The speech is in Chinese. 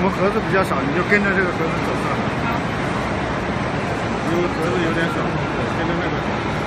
我们盒子比较少你就跟着这个盒子走因为盒子有点小跟着那个走